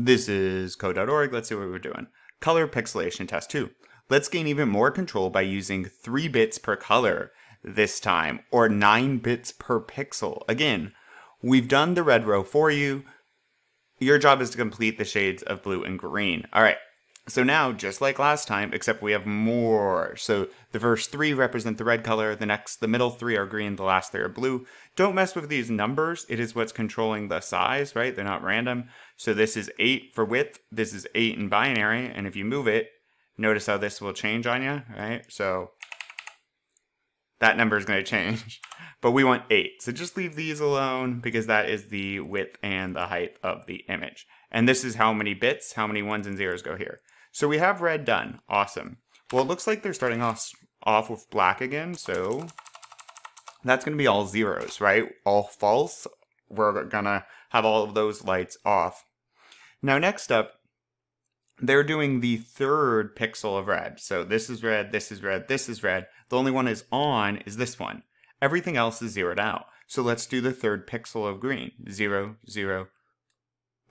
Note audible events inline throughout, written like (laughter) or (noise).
This is code.org. Let's see what we're doing. Color pixelation test 2. Let's gain even more control by using 3 bits per color this time, or 9 bits per pixel. Again, we've done the red row for you. Your job is to complete the shades of blue and green. All right, so now, just like last time, except we have more. So the first three represent the red color, the next, the middle three are green, the last three are blue. Don't mess with these numbers. It is what's controlling the size, right? They're not random. So this is eight for width. This is eight in binary. And if you move it, notice how this will change on you, right? So that number is going to change. (laughs) But we want eight. So just leave these alone because that is the width and the height of the image. And this is how many bits, how many ones and zeros go here. So we have red done. Awesome. Well, it looks like they're starting off, off with black again, so that's going to be all zeros, right? All false. We're going to have all of those lights off. Now, next up, they're doing the third pixel of red. So this is red, this is red, this is red. The only one is on is this one. Everything else is zeroed out. So let's do the third pixel of green. Zero, zero,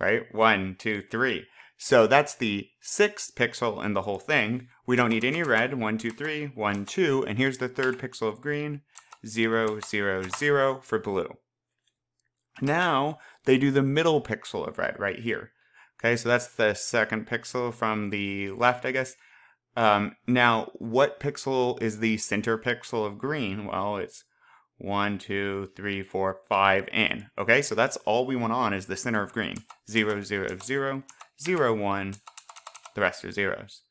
right? One, two, three. So that's the sixth pixel in the whole thing. We don't need any red. One, two, three, one, two. And here's the third pixel of green. Zero, zero, zero for blue. Now they do the middle pixel of red right here. Okay, so that's the second pixel from the left, I guess. Um, now, what pixel is the center pixel of green? Well, it's one, two, three, four, five, and. Okay, so that's all we want on is the center of green. Zero, zero, zero, 0, 1, the rest are zeros.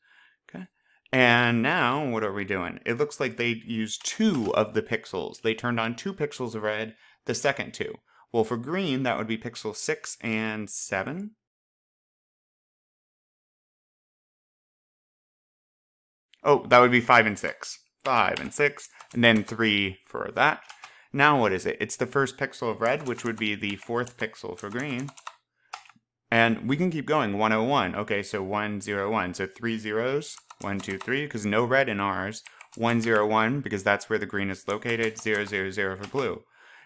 Okay. And now, what are we doing? It looks like they used two of the pixels. They turned on two pixels of red, the second two. Well, for green, that would be pixel 6 and 7. Oh, that would be 5 and 6. 5 and 6, and then 3 for that. Now what is it? It's the first pixel of red, which would be the fourth pixel for green. And we can keep going, 101. Okay, so 101. So three zeros, one, two, three, because no red in ours. 101, because that's where the green is located. 000 for blue.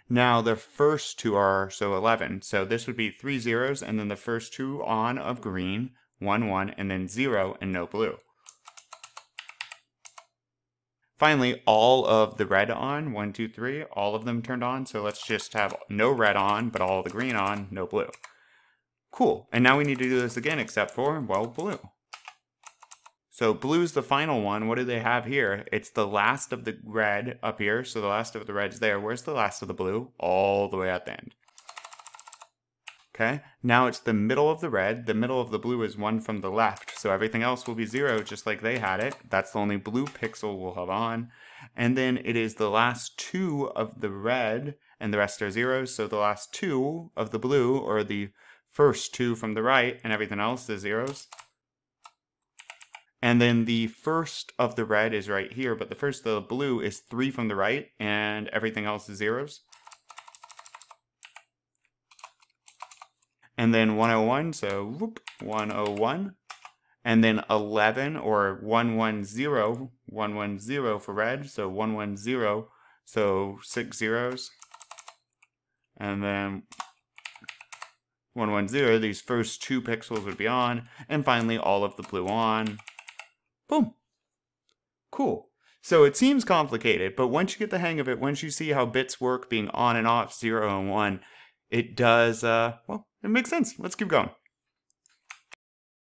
Now the first two are, so 11. So this would be three zeros, and then the first two on of green, 1, 1, and then 0 and no blue. Finally, all of the red on, one, two, three, all of them turned on. So let's just have no red on, but all the green on, no blue. Cool. And now we need to do this again except for, well, blue. So blue's the final one. What do they have here? It's the last of the red up here. So the last of the red's there. Where's the last of the blue? All the way at the end. Okay, now it's the middle of the red. The middle of the blue is one from the left. So everything else will be zero just like they had it. That's the only blue pixel we'll have on. And then it is the last two of the red and the rest are zeros. So the last two of the blue or the first two from the right, and everything else is zeros. And then the first of the red is right here, but the first of the blue is three from the right, and everything else is zeros. And then 101, so whoop, 101. And then 11 or 110, 110 for red, so 110, so six zeros. And then 110, these first two pixels would be on, and finally all of the blue on. Boom. Cool. So it seems complicated, but once you get the hang of it, once you see how bits work being on and off, 0 and 1, it does, uh, well, it makes sense. Let's keep going.